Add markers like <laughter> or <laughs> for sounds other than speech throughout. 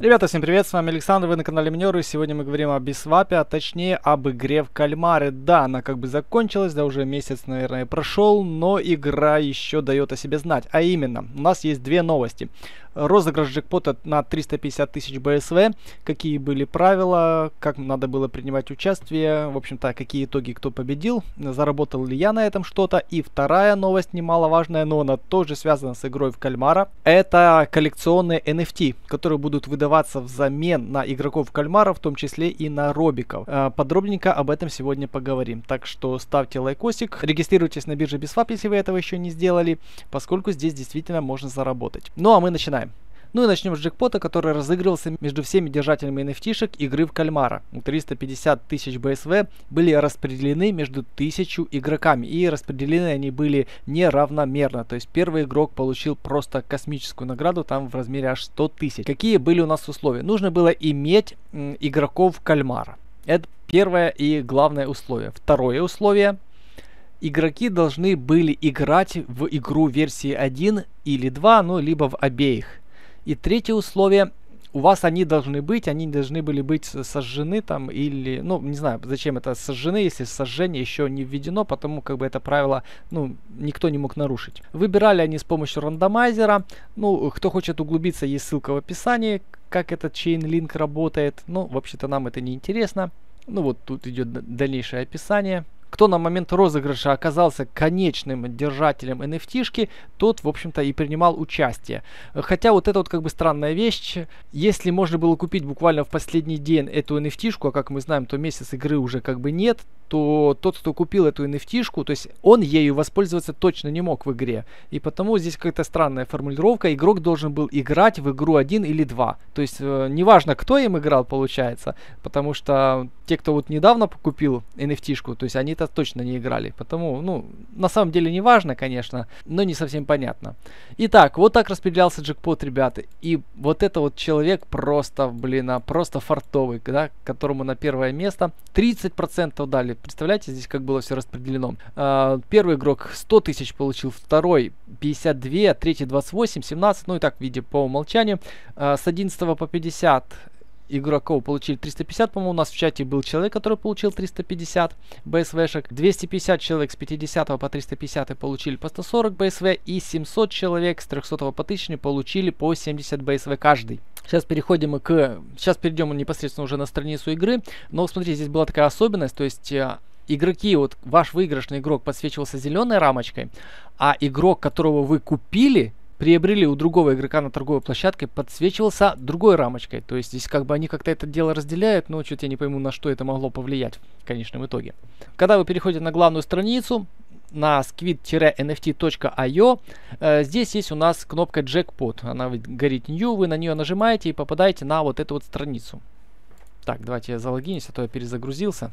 Ребята, всем привет, с вами Александр, вы на канале Минер, и сегодня мы говорим о Бисвапе, а точнее об игре в кальмары. Да, она как бы закончилась, да уже месяц, наверное, прошел, но игра еще дает о себе знать. А именно, у нас есть две новости розыгрыш джекпота на 350 тысяч БСВ, какие были правила, как надо было принимать участие, в общем-то, какие итоги, кто победил, заработал ли я на этом что-то. И вторая новость, немаловажная, но она тоже связана с игрой в кальмара, это коллекционные NFT, которые будут выдаваться взамен на игроков кальмара, в том числе и на робиков. Э, подробненько об этом сегодня поговорим. Так что ставьте лайкосик, регистрируйтесь на бирже Biswap, если вы этого еще не сделали, поскольку здесь действительно можно заработать. Ну а мы начинаем. Ну и начнем с джекпота, который разыгрывался между всеми держателями nft игры в кальмара. 350 тысяч БСВ были распределены между тысячу игроками. И распределены они были неравномерно. То есть первый игрок получил просто космическую награду, там в размере аж 100 тысяч. Какие были у нас условия? Нужно было иметь игроков кальмара. Это первое и главное условие. Второе условие игроки должны были играть в игру версии 1 или 2, ну, либо в обеих. И третье условие, у вас они должны быть, они должны были быть сожжены там или, ну, не знаю, зачем это сожжены, если сожжение еще не введено, потому как бы это правило, ну, никто не мог нарушить. Выбирали они с помощью рандомайзера, ну, кто хочет углубиться, есть ссылка в описании, как этот чейн-линк работает, ну, вообще-то нам это не интересно. Ну, вот тут идет дальнейшее описание кто на момент розыгрыша оказался конечным держателем NFT-шки, тот, в общем-то, и принимал участие. Хотя вот это вот как бы странная вещь. Если можно было купить буквально в последний день эту NFT-шку, а как мы знаем, то месяц игры уже как бы нет, то тот, кто купил эту NFT-шку, то есть он ею воспользоваться точно не мог в игре. И потому здесь какая-то странная формулировка. Игрок должен был играть в игру один или два. То есть э, неважно, кто им играл, получается. Потому что те, кто вот недавно купил NFT-шку, то есть они это точно не играли. Потому, ну, на самом деле не важно, конечно, но не совсем понятно. Итак, вот так распределялся джекпот, ребята. И вот это вот человек просто, блин, а просто фартовый, да, которому на первое место 30% дали. Представляете, здесь как было все распределено. Uh, первый игрок 100 тысяч получил, второй 52, третий 28, 17, ну и так, в виде по умолчанию. Uh, с 11 по 50 игроков получили 350, по-моему, у нас в чате был человек, который получил 350 БСВшек. 250 человек с 50 по 350 получили по 140 БСВ. И 700 человек с 300 по 1000 получили по 70 БСВ каждый. Сейчас переходим к... Сейчас перейдем непосредственно уже на страницу игры. Но смотрите, здесь была такая особенность, то есть э, игроки, вот ваш выигрышный игрок подсвечивался зеленой рамочкой, а игрок, которого вы купили, приобрели у другого игрока на торговой площадке, подсвечивался другой рамочкой. То есть здесь как бы они как-то это дело разделяют, но что-то я не пойму, на что это могло повлиять в конечном итоге. Когда вы переходите на главную страницу, на squid-nft.io. Э, здесь есть у нас кнопка Jackpot. Она горит New, вы на нее нажимаете и попадаете на вот эту вот страницу. Так, давайте я залогинюсь, а то я перезагрузился.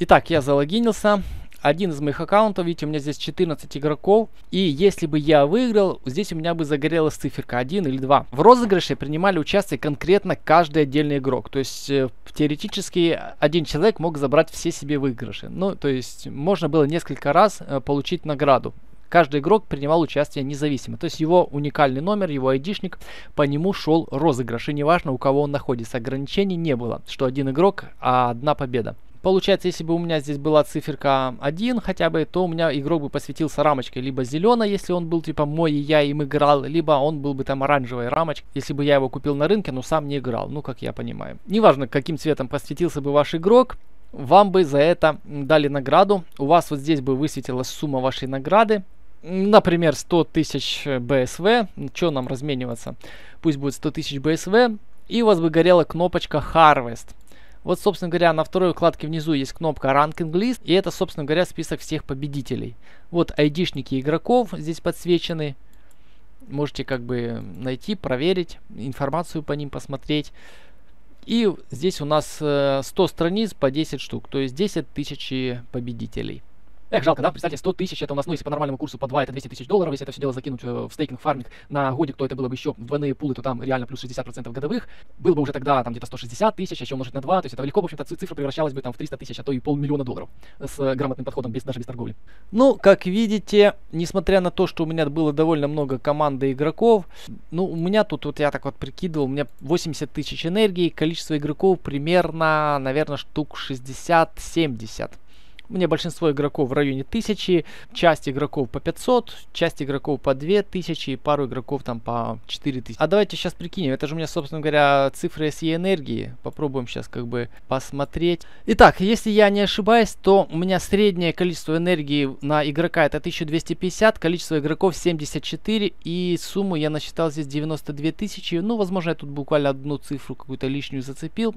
Итак, я залогинился один из моих аккаунтов, видите, у меня здесь 14 игроков. И если бы я выиграл, здесь у меня бы загорелась циферка 1 или 2. В розыгрыше принимали участие конкретно каждый отдельный игрок. То есть э, теоретически один человек мог забрать все себе выигрыши. Ну, то есть можно было несколько раз э, получить награду каждый игрок принимал участие независимо. То есть его уникальный номер, его айдишник, по нему шел розыгрыш. И неважно, у кого он находится. Ограничений не было, что один игрок, а одна победа. Получается, если бы у меня здесь была циферка 1 хотя бы, то у меня игрок бы посвятился рамочкой. Либо зеленой, если он был типа мой и я им играл, либо он был бы там оранжевой рамочкой, если бы я его купил на рынке, но сам не играл. Ну, как я понимаю. Неважно, каким цветом посвятился бы ваш игрок, вам бы за это дали награду. У вас вот здесь бы высветилась сумма вашей награды. Например, 100 тысяч БСВ. Что нам размениваться? Пусть будет 100 тысяч БСВ. И у вас бы горела кнопочка Harvest. Вот, собственно говоря, на второй вкладке внизу есть кнопка Ranking List, и это, собственно говоря, список всех победителей. Вот айдишники игроков здесь подсвечены. Можете как бы найти, проверить, информацию по ним посмотреть. И здесь у нас 100 э, страниц по 10 штук, то есть 10 тысяч победителей. Эх, жалко, да? Представьте, 100 тысяч, это у нас, ну, если по нормальному курсу по 2, это 200 тысяч долларов. Если это все дело закинуть э, в стейкинг, фарминг на годик, то это было бы еще в двойные пулы, то там реально плюс 60% годовых. Было бы уже тогда там где-то 160 тысяч, а еще умножить на 2. То есть это легко, в общем-то, цифра превращалась бы там в 300 тысяч, а то и полмиллиона долларов с э, грамотным подходом, без, даже без торговли. Ну, как видите, несмотря на то, что у меня было довольно много команды игроков, ну, у меня тут, вот я так вот прикидывал, у меня 80 тысяч энергии, количество игроков примерно, наверное, штук 60-70. Мне большинство игроков в районе 1000, часть игроков по 500, часть игроков по 2000 и пару игроков там по 4000. А давайте сейчас прикинем, это же у меня, собственно говоря, цифры SE энергии. Попробуем сейчас как бы посмотреть. Итак, если я не ошибаюсь, то у меня среднее количество энергии на игрока это 1250, количество игроков 74 и сумму я насчитал здесь 92 тысячи. Ну, возможно, я тут буквально одну цифру какую-то лишнюю зацепил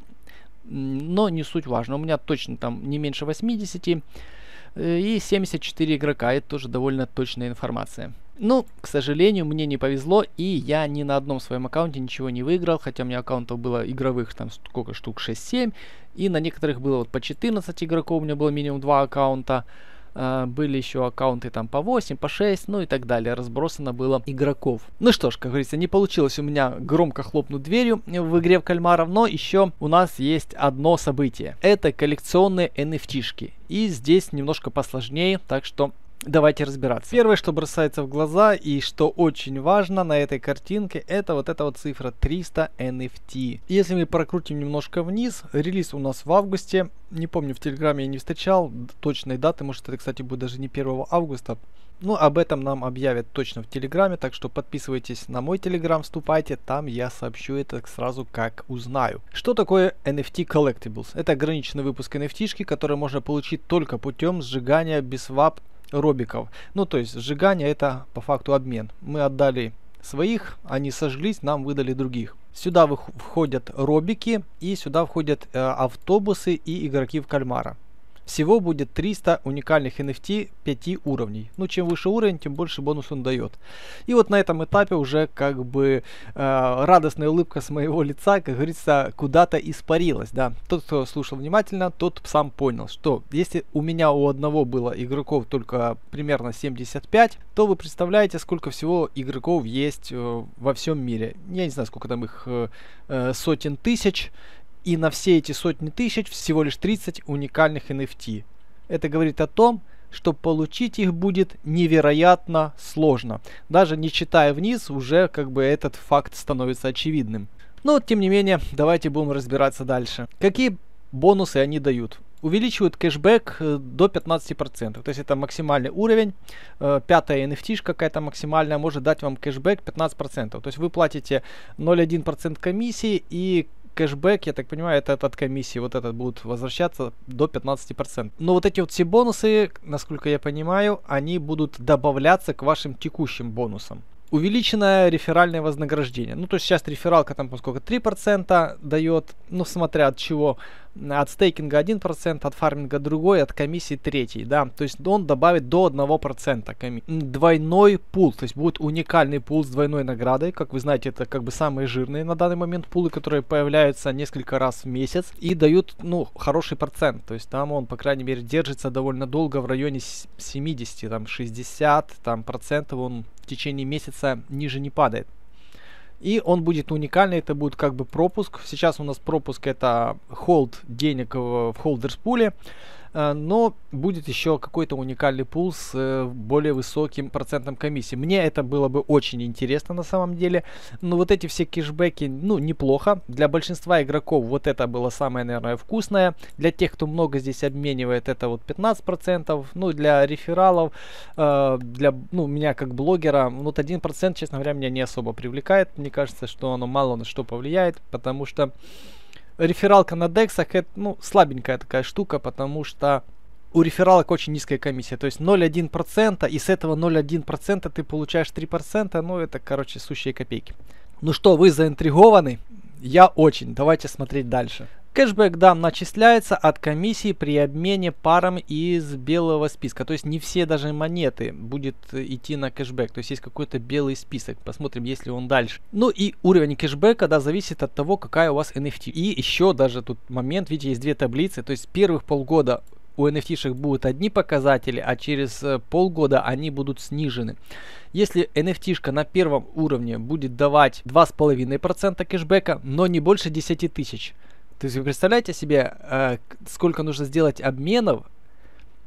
но не суть важно. У меня точно там не меньше 80 э, и 74 игрока. Это тоже довольно точная информация. Ну, к сожалению, мне не повезло, и я ни на одном своем аккаунте ничего не выиграл, хотя у меня аккаунтов было игровых там сколько штук, 6-7, и на некоторых было вот по 14 игроков, у меня было минимум 2 аккаунта. Uh, были еще аккаунты там по 8, по 6, ну и так далее. Разбросано было игроков. Ну что ж, как говорится, не получилось у меня громко хлопнуть дверью в игре в кальмаров, но еще у нас есть одно событие. Это коллекционные NFT-шки. И здесь немножко посложнее, так что Давайте разбираться. Первое, что бросается в глаза и что очень важно на этой картинке, это вот эта вот цифра 300 NFT. Если мы прокрутим немножко вниз, релиз у нас в августе. Не помню, в Телеграме я не встречал точной даты, может это, кстати, будет даже не 1 августа. Ну, об этом нам объявят точно в Телеграме, так что подписывайтесь на мой Телеграм, вступайте, там я сообщу это сразу, как узнаю. Что такое NFT Collectibles? Это ограниченный выпуск NFT, который можно получить только путем сжигания бисвап робиков. Ну, то есть сжигание это по факту обмен. Мы отдали своих, они сожглись, нам выдали других. Сюда входят робики и сюда входят э, автобусы и игроки в кальмара. Всего будет 300 уникальных NFT 5 уровней. Ну, чем выше уровень, тем больше бонус он дает. И вот на этом этапе уже как бы э, радостная улыбка с моего лица, как говорится, куда-то испарилась. Да. Тот, кто слушал внимательно, тот сам понял, что если у меня у одного было игроков только примерно 75, то вы представляете, сколько всего игроков есть э, во всем мире. Я не знаю, сколько там их э, э сотен тысяч и на все эти сотни тысяч всего лишь 30 уникальных NFT. Это говорит о том, что получить их будет невероятно сложно. Даже не читая вниз, уже как бы этот факт становится очевидным. Но тем не менее, давайте будем разбираться дальше. Какие бонусы они дают? Увеличивают кэшбэк э, до 15%. То есть это максимальный уровень. Э, пятая NFT какая-то максимальная может дать вам кэшбэк 15%. То есть вы платите 0,1% комиссии и кэшбэк, я так понимаю, это от комиссии, вот этот будут возвращаться до 15%. Но вот эти вот все бонусы, насколько я понимаю, они будут добавляться к вашим текущим бонусам увеличенное реферальное вознаграждение. Ну, то есть сейчас рефералка там, поскольку 3% дает, ну, смотря от чего, от стейкинга 1%, от фарминга другой, от комиссии третий, да, то есть он добавит до 1% коми... двойной пул, то есть будет уникальный пул с двойной наградой, как вы знаете, это как бы самые жирные на данный момент пулы, которые появляются несколько раз в месяц и дают, ну, хороший процент, то есть там он, по крайней мере, держится довольно долго в районе 70, там, 60, там, процентов. Он в течение месяца ниже не падает. И он будет уникальный, это будет как бы пропуск. Сейчас у нас пропуск это холд денег в холдерс пуле. Э, но будет еще какой-то уникальный пул с э, более высоким процентом комиссии. Мне это было бы очень интересно на самом деле. Но вот эти все кэшбэки, ну, неплохо. Для большинства игроков вот это было самое, наверное, вкусное. Для тех, кто много здесь обменивает, это вот 15%. Ну, для рефералов, э, для, ну, меня как блогера, вот 1%, честно говоря, меня не особо привлекает. Мне кажется, что оно мало на что повлияет, потому что рефералка на дексах это, ну, слабенькая такая штука, потому что у рефералок очень низкая комиссия, то есть 0,1%, и с этого 0,1% ты получаешь 3%, ну, это, короче, сущие копейки. Ну что, вы заинтригованы? Я очень. Давайте смотреть дальше. Кэшбэк, да, начисляется от комиссии при обмене паром из белого списка. То есть не все даже монеты будет идти на кэшбэк. То есть есть какой-то белый список. Посмотрим, есть ли он дальше. Ну и уровень кэшбэка, да, зависит от того, какая у вас NFT. И еще даже тут момент, видите, есть две таблицы. То есть первых полгода у NFT-шек будут одни показатели, а через э, полгода они будут снижены. Если NFT-шка на первом уровне будет давать 2,5% кэшбэка, но не больше 10 тысяч, то есть вы представляете себе, э, сколько нужно сделать обменов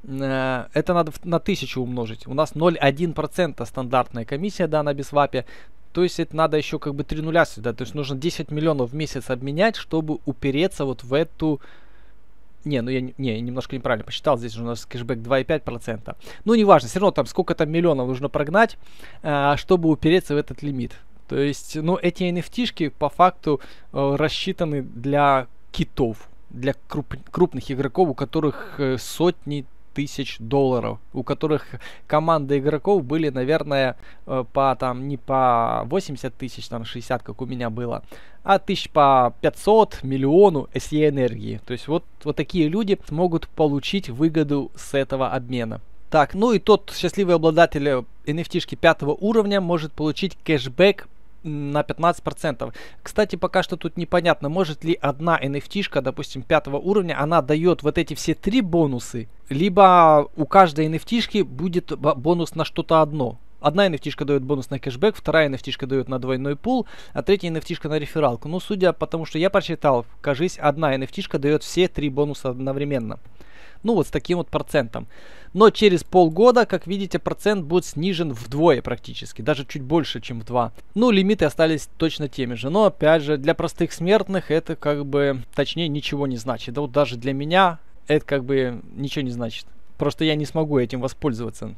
Э, это надо на 1000 умножить. У нас 0,1% стандартная комиссия, да, на бисвапе. То есть это надо еще как бы 3 нуля сюда. То есть нужно 10 миллионов в месяц обменять, чтобы упереться вот в эту... Не, ну я не, немножко неправильно посчитал. Здесь у нас кэшбэк 2,5%. Ну, неважно, все равно там сколько там миллионов нужно прогнать, э, чтобы упереться в этот лимит. То есть, ну, эти NFT-шки по факту э, рассчитаны для китов, для круп, крупных игроков, у которых э, сотни тысяч долларов, у которых команда игроков были, наверное, э, по там не по 80 тысяч, там 60, как у меня было, а тысяч по 500 миллиону SE энергии. То есть вот, вот такие люди смогут получить выгоду с этого обмена. Так, ну и тот счастливый обладатель NFT-шки пятого уровня может получить кэшбэк на 15%. Кстати, пока что тут непонятно, может ли одна NFT, допустим, пятого уровня, она дает вот эти все три бонусы, либо у каждой NFT будет бонус на что-то одно. Одна NFT дает бонус на кэшбэк, вторая NFT дает на двойной пул, а третья NFT на рефералку. Ну, судя по тому, что я прочитал, кажись, одна NFT дает все три бонуса одновременно. Ну, вот с таким вот процентом. Но через полгода, как видите, процент будет снижен вдвое практически, даже чуть больше, чем в 2. Ну, лимиты остались точно теми же. Но, опять же, для простых смертных это как бы, точнее, ничего не значит. Да вот даже для меня это как бы ничего не значит. Просто я не смогу этим воспользоваться.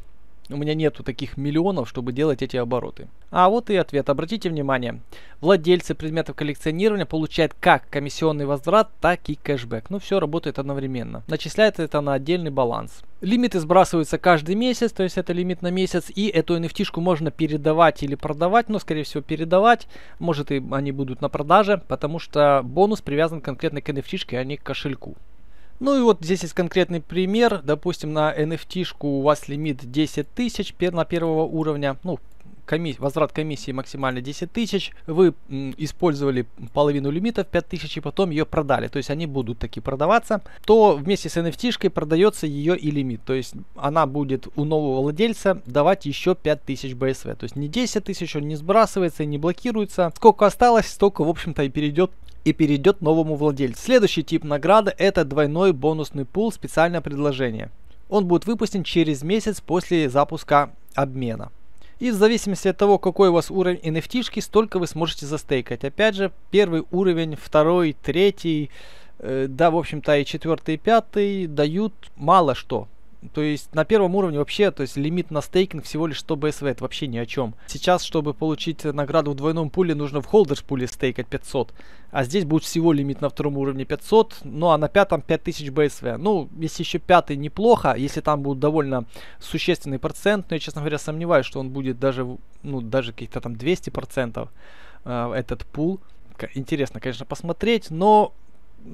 У меня нету таких миллионов, чтобы делать эти обороты. А вот и ответ. Обратите внимание. Владельцы предметов коллекционирования получают как комиссионный возврат, так и кэшбэк. Ну, все работает одновременно. Начисляется это на отдельный баланс. Лимиты сбрасываются каждый месяц, то есть это лимит на месяц. И эту nft можно передавать или продавать, но, скорее всего, передавать. Может, и они будут на продаже, потому что бонус привязан конкретно к nft а не к кошельку. Ну и вот здесь есть конкретный пример. Допустим, на NFT-шку у вас лимит 10 тысяч на первого уровня. Ну, комисс... возврат комиссии максимально 10 тысяч. Вы м, использовали половину лимита в 5 тысяч и потом ее продали. То есть они будут таки продаваться. То вместе с NFT-шкой продается ее и лимит. То есть она будет у нового владельца давать еще 5 тысяч BSV. То есть не 10 тысяч, он не сбрасывается и не блокируется. Сколько осталось, столько, в общем-то, и перейдет и перейдет новому владельцу. Следующий тип награды это двойной бонусный пул специальное предложение. Он будет выпущен через месяц после запуска обмена. И в зависимости от того, какой у вас уровень NFT, столько вы сможете застейкать. Опять же, первый уровень, второй, третий, э, да, в общем-то и четвертый, и пятый дают мало что. То есть на первом уровне вообще, то есть лимит на стейкинг всего лишь 100 BSV, это вообще ни о чем. Сейчас, чтобы получить награду в двойном пуле, нужно в холдерс пуле стейкать 500. А здесь будет всего лимит на втором уровне 500, ну а на пятом 5000 BSV. Ну, если еще пятый неплохо, если там будет довольно существенный процент, но я, честно говоря, сомневаюсь, что он будет даже, ну, даже каких-то там 200% э, этот пул. Интересно, конечно, посмотреть, но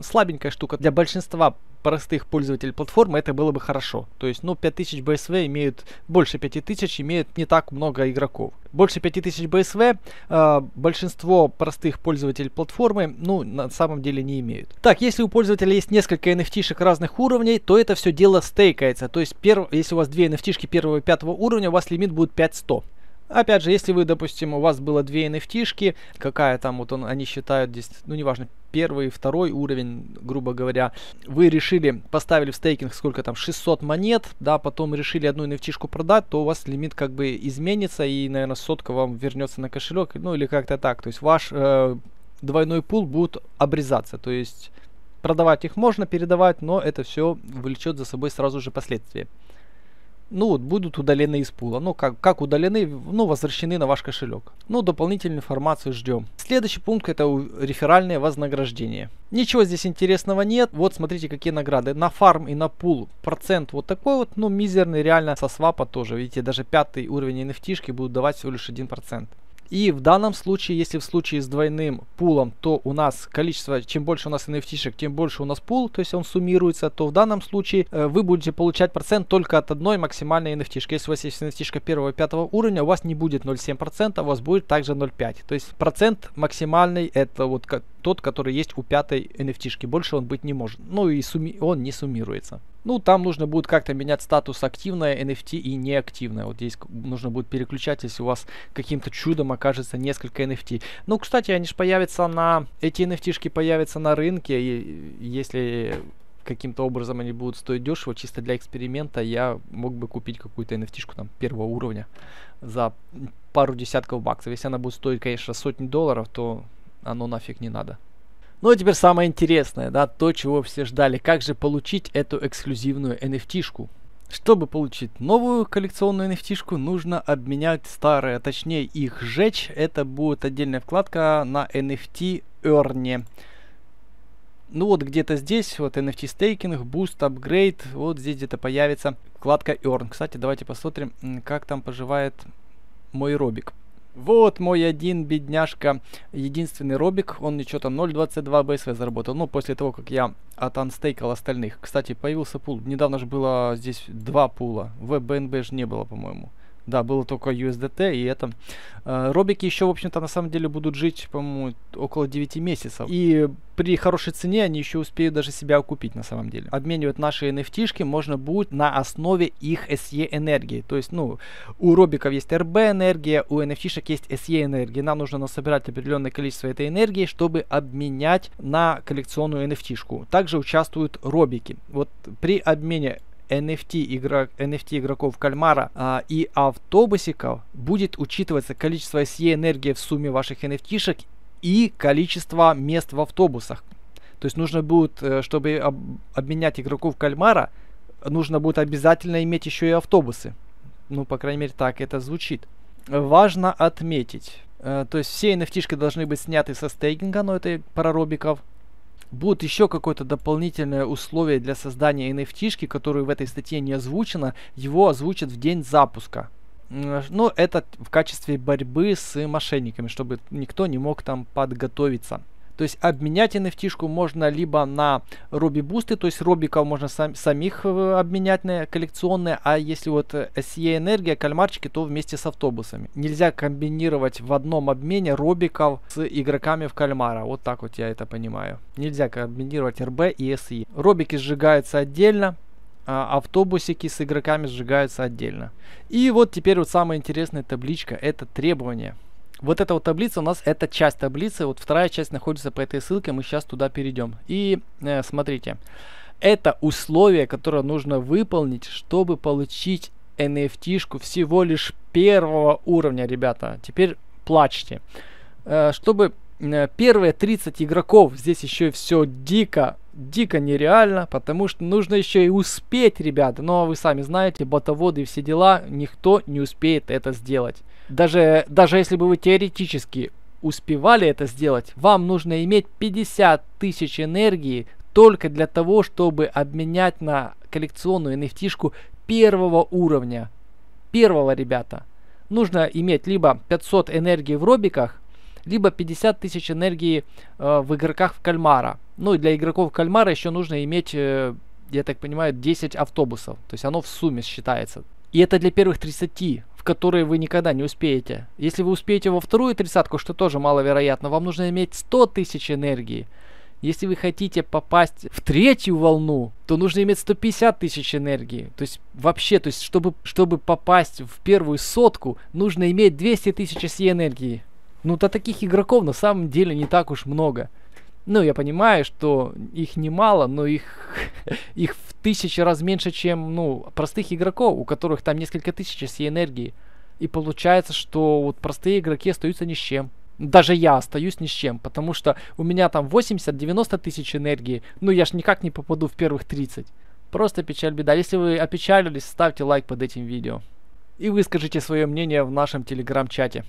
слабенькая штука. Для большинства простых пользователей платформы это было бы хорошо. То есть, ну, 5000 BSV имеют, больше 5000 имеют не так много игроков. Больше 5000 BSV э, большинство простых пользователей платформы, ну, на самом деле не имеют. Так, если у пользователя есть несколько NFT-шек разных уровней, то это все дело стейкается. То есть, перв, если у вас две NFT-шки первого и пятого уровня, у вас лимит будет 5100. Опять же, если вы, допустим, у вас было две nft какая там вот он, они считают здесь, ну неважно, первый, второй уровень, грубо говоря, вы решили, поставили в стейкинг сколько там, 600 монет, да, потом решили одну nft продать, то у вас лимит как бы изменится и, наверное, сотка вам вернется на кошелек, ну или как-то так. То есть ваш э, двойной пул будет обрезаться, то есть продавать их можно, передавать, но это все влечет за собой сразу же последствия ну вот будут удалены из пула. Ну как, как удалены, ну возвращены на ваш кошелек. Ну дополнительную информацию ждем. Следующий пункт это реферальное вознаграждение. Ничего здесь интересного нет. Вот смотрите какие награды. На фарм и на пул процент вот такой вот, ну мизерный реально со свапа тоже. Видите, даже пятый уровень NFT будут давать всего лишь 1%. И в данном случае, если в случае с двойным пулом, то у нас количество, чем больше у нас nft тем больше у нас пул, то есть он суммируется, то в данном случае э, вы будете получать процент только от одной максимальной nft. Если у вас есть nft первого и пятого уровня, у вас не будет 0,7%, у вас будет также 0,5%. То есть процент максимальный, это вот как тот, который есть у пятой NFT-шки. Больше он быть не может. Ну и сумми... он не суммируется. Ну, там нужно будет как-то менять статус активная NFT и неактивная. Вот здесь нужно будет переключать, если у вас каким-то чудом окажется несколько NFT. Ну, кстати, они же появятся на... Эти NFT-шки появятся на рынке, и если каким-то образом они будут стоить дешево, чисто для эксперимента я мог бы купить какую-то NFT-шку там первого уровня за пару десятков баксов. Если она будет стоить, конечно, сотни долларов, то оно нафиг не надо. Ну а теперь самое интересное, да, то, чего все ждали. Как же получить эту эксклюзивную NFT-шку? Чтобы получить новую коллекционную NFT-шку, нужно обменять старые, а точнее их сжечь. Это будет отдельная вкладка на NFT Earn. Ну вот где-то здесь, вот NFT стейкинг, Boost, Upgrade, вот здесь где-то появится вкладка Earn. Кстати, давайте посмотрим, как там поживает мой робик. Вот мой один бедняжка, единственный робик, он ничего там 0.22 БСВ заработал. Ну, после того, как я отанстейкал остальных. Кстати, появился пул. Недавно же было здесь два пула. В BNB же не было, по-моему. Да, было только USDT и это. Э, робики еще, в общем-то, на самом деле будут жить, по-моему, около 9 месяцев. И при хорошей цене они еще успеют даже себя окупить на самом деле. Обменивать наши NFT-шки можно будет на основе их SE энергии. То есть, ну, у робиков есть RB энергия, у NFT-шек есть SE энергия. Нам нужно насобирать определенное количество этой энергии, чтобы обменять на коллекционную NFT-шку. Также участвуют робики. Вот при обмене NFT, игрок, NFT игроков кальмара а, и автобусиков будет учитываться количество SE энергии в сумме ваших NFT-шек и количество мест в автобусах. То есть нужно будет, э, чтобы об, обменять игроков кальмара, нужно будет обязательно иметь еще и автобусы. Ну, по крайней мере, так это звучит. Важно отметить, э, то есть все NFT должны быть сняты со стейкинга, но это про робиков будет еще какое-то дополнительное условие для создания NFT, которое в этой статье не озвучено, его озвучат в день запуска. Ну, это в качестве борьбы с мошенниками, чтобы никто не мог там подготовиться. То есть обменять NFT-шку можно либо на Робби бусты, то есть робиков можно сам, самих э, обменять на коллекционные, а если вот SE энергия, кальмарчики, то вместе с автобусами. Нельзя комбинировать в одном обмене робиков с игроками в кальмара. Вот так вот я это понимаю. Нельзя комбинировать RB и SE. Робики сжигаются отдельно, а автобусики с игроками сжигаются отдельно. И вот теперь вот самая интересная табличка, это требования. Вот эта вот таблица у нас, это часть таблицы, вот вторая часть находится по этой ссылке, мы сейчас туда перейдем. И э, смотрите, это условие, которое нужно выполнить, чтобы получить NFT-шку всего лишь первого уровня, ребята. Теперь плачьте. Э, чтобы э, первые 30 игроков, здесь еще все дико, дико нереально, потому что нужно еще и успеть, ребята. Но вы сами знаете, ботоводы и все дела, никто не успеет это сделать даже, даже если бы вы теоретически успевали это сделать, вам нужно иметь 50 тысяч энергии только для того, чтобы обменять на коллекционную NFT-шку первого уровня. Первого, ребята. Нужно иметь либо 500 энергии в робиках, либо 50 тысяч энергии э, в игроках в кальмара. Ну и для игроков кальмара еще нужно иметь, э, я так понимаю, 10 автобусов. То есть оно в сумме считается. И это для первых 30 которые вы никогда не успеете. Если вы успеете во вторую тридцатку, что тоже маловероятно, вам нужно иметь 100 тысяч энергии. Если вы хотите попасть в третью волну, то нужно иметь 150 тысяч энергии. То есть вообще, то есть чтобы, чтобы попасть в первую сотку, нужно иметь 200 тысяч SE энергии. Ну, то таких игроков на самом деле не так уж много. Ну, я понимаю, что их немало, но их, <laughs> их в тысячи раз меньше, чем, ну, простых игроков, у которых там несколько тысяч всей энергии. И получается, что вот простые игроки остаются ни с чем. Даже я остаюсь ни с чем, потому что у меня там 80-90 тысяч энергии, ну я ж никак не попаду в первых 30. Просто печаль беда. Если вы опечалились, ставьте лайк под этим видео. И выскажите свое мнение в нашем телеграм-чате.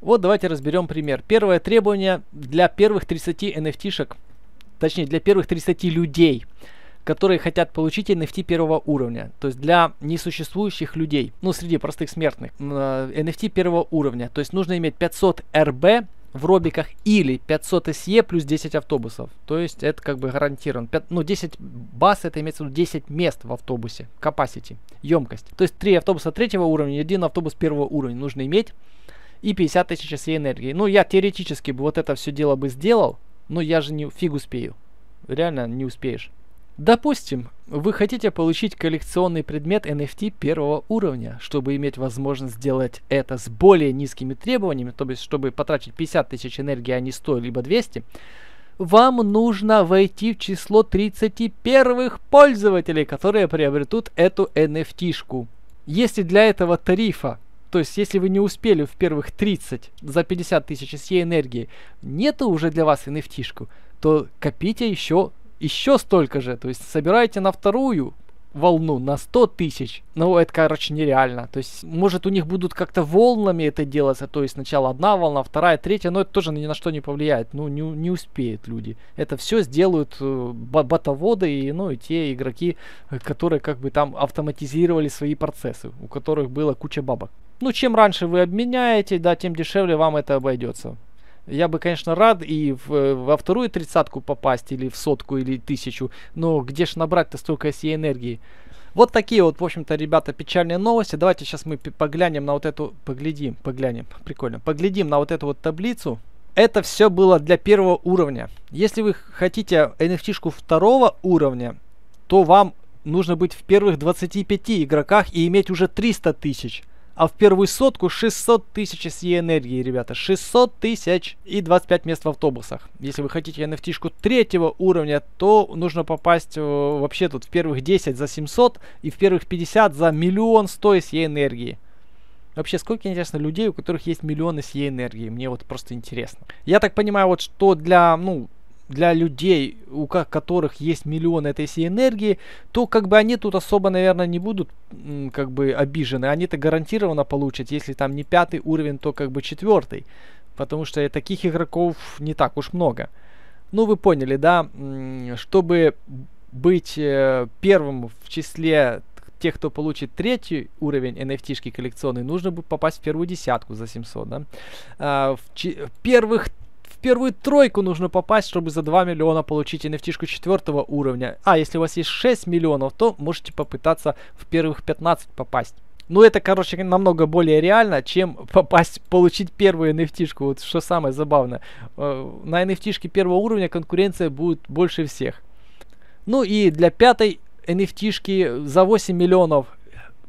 Вот давайте разберем пример. Первое требование для первых 30 NFT-шек, точнее для первых 30 людей, которые хотят получить NFT первого уровня. То есть для несуществующих людей, ну среди простых смертных, NFT э, первого уровня. То есть нужно иметь 500 RB в робиках или 500 SE плюс 10 автобусов. То есть это как бы гарантирован. 5, ну 10 баз это имеется в виду 10 мест в автобусе. Capacity, емкость. То есть 3 автобуса третьего уровня и один автобус первого уровня нужно иметь и 50 тысяч SE энергии. Ну, я теоретически бы вот это все дело бы сделал, Но я же не фиг успею. Реально не успеешь. Допустим, вы хотите получить коллекционный предмет NFT первого уровня, чтобы иметь возможность сделать это с более низкими требованиями, то есть чтобы потратить 50 тысяч энергии, а не 100 либо 200, вам нужно войти в число 30 первых пользователей, которые приобретут эту NFT-шку. Если для этого тарифа, то есть если вы не успели в первых 30 за 50 тысяч SE энергии, нету уже для вас NFT-шку, то копите еще еще столько же. То есть собираете на вторую волну на 100 тысяч. Ну, это, короче, нереально. То есть, может, у них будут как-то волнами это делаться. То есть, сначала одна волна, вторая, третья. Но это тоже ни на что не повлияет. Ну, не, не успеют люди. Это все сделают э, ботоводы и, ну, и те игроки, которые как бы там автоматизировали свои процессы. У которых было куча бабок. Ну, чем раньше вы обменяете, да, тем дешевле вам это обойдется. Я бы, конечно, рад и в, во вторую тридцатку попасть, или в сотку, или тысячу. Но где ж набрать-то столько сей энергии? Вот такие вот, в общем-то, ребята, печальные новости. Давайте сейчас мы поглянем на вот эту... Поглядим, поглянем. Прикольно. Поглядим на вот эту вот таблицу. Это все было для первого уровня. Если вы хотите NFT-шку второго уровня, то вам нужно быть в первых 25 игроках и иметь уже 300 тысяч. А в первую сотку 600 тысяч SE энергии, ребята. 600 тысяч и 25 мест в автобусах. Если вы хотите NFT-шку третьего уровня, то нужно попасть э, вообще тут в первых 10 за 700 и в первых 50 за миллион 100 SE энергии. Вообще, сколько, интересно, людей, у которых есть миллионы SE энергии? Мне вот просто интересно. Я так понимаю, вот что для, ну, для людей, у которых есть миллион этой всей энергии, то как бы они тут особо, наверное, не будут как бы обижены. Они-то гарантированно получат, если там не пятый уровень, то как бы четвертый. Потому что таких игроков не так уж много. Ну, вы поняли, да? Чтобы быть э, первым в числе тех, кто получит третий уровень NFT-шки коллекционный, нужно будет попасть в первую десятку за 700, да? А, в первых первую тройку нужно попасть, чтобы за 2 миллиона получить nft четвертого уровня. А если у вас есть 6 миллионов, то можете попытаться в первых 15 попасть. Ну, это, короче, намного более реально, чем <laughs> попасть, получить первую nft -шку. Вот что самое забавное. Э, на nft первого уровня конкуренция будет больше всех. Ну и для пятой nft за 8 миллионов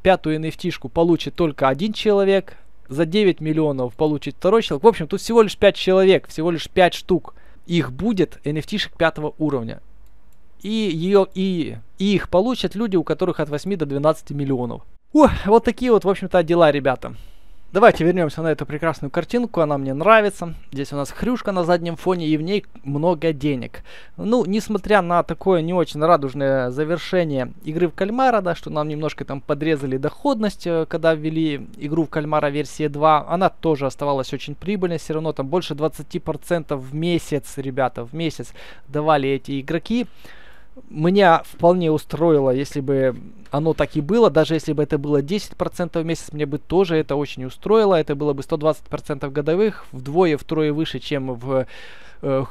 пятую nft получит только один человек за 9 миллионов получит второй человек. В общем, тут всего лишь 5 человек, всего лишь 5 штук. Их будет NFT-шек пятого уровня. И, ее, и, и их получат люди, у которых от 8 до 12 миллионов. Ох, вот такие вот, в общем-то, дела, ребята. Давайте вернемся на эту прекрасную картинку, она мне нравится. Здесь у нас хрюшка на заднем фоне и в ней много денег. Ну, несмотря на такое не очень радужное завершение игры в кальмара, да, что нам немножко там подрезали доходность, э, когда ввели игру в кальмара версии 2, она тоже оставалась очень прибыльной, все равно там больше 20% в месяц, ребята, в месяц давали эти игроки меня вполне устроило, если бы оно так и было, даже если бы это было 10% в месяц, мне бы тоже это очень устроило, это было бы 120% годовых, вдвое, втрое выше, чем в э,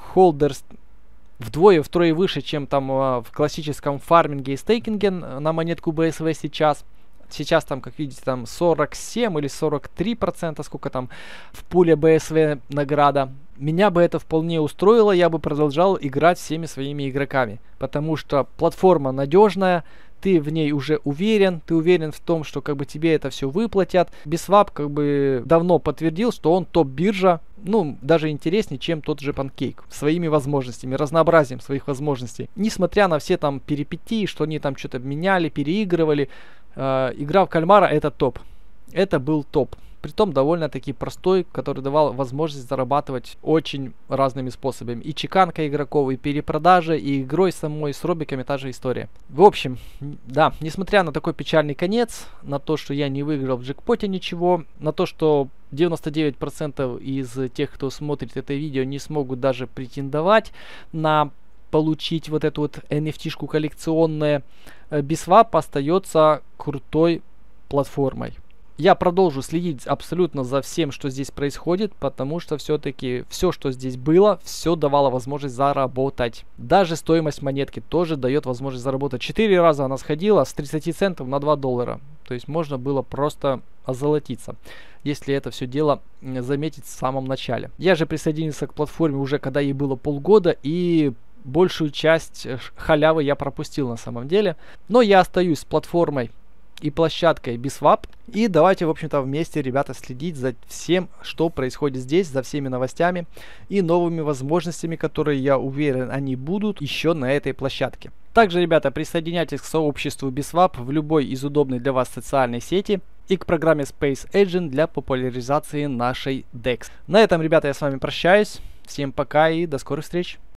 вдвое, втрое выше, чем там э, в классическом фарминге и стейкинге на монетку BSV сейчас. Сейчас там, как видите, там 47 или 43 процента, сколько там в пуле BSV награда. Меня бы это вполне устроило, я бы продолжал играть всеми своими игроками. Потому что платформа надежная, ты в ней уже уверен, ты уверен в том, что как бы тебе это все выплатят. Biswap как бы давно подтвердил, что он топ-биржа, ну, даже интереснее, чем тот же Pancake, своими возможностями, разнообразием своих возможностей. Несмотря на все там перипетии, что они там что-то меняли, переигрывали, э, игра в кальмара это топ. Это был топ. Притом довольно-таки простой, который давал возможность зарабатывать очень разными способами. И чеканка игроков, и перепродажа, и игрой самой с робиками та же история. В общем, да, несмотря на такой печальный конец, на то, что я не выиграл в джекпоте ничего, на то, что 99% из тех, кто смотрит это видео, не смогут даже претендовать на получить вот эту вот NFT-шку коллекционная, Biswap остается крутой платформой. Я продолжу следить абсолютно за всем, что здесь происходит, потому что все-таки все, что здесь было, все давало возможность заработать. Даже стоимость монетки тоже дает возможность заработать. Четыре раза она сходила с 30 центов на 2 доллара. То есть можно было просто озолотиться, если это все дело заметить в самом начале. Я же присоединился к платформе уже когда ей было полгода и большую часть э, халявы я пропустил на самом деле. Но я остаюсь с платформой и площадкой Biswap. И давайте, в общем-то, вместе, ребята, следить за всем, что происходит здесь, за всеми новостями и новыми возможностями, которые, я уверен, они будут еще на этой площадке. Также, ребята, присоединяйтесь к сообществу Biswap в любой из удобной для вас социальной сети и к программе Space Agent для популяризации нашей DEX. На этом, ребята, я с вами прощаюсь. Всем пока и до скорых встреч.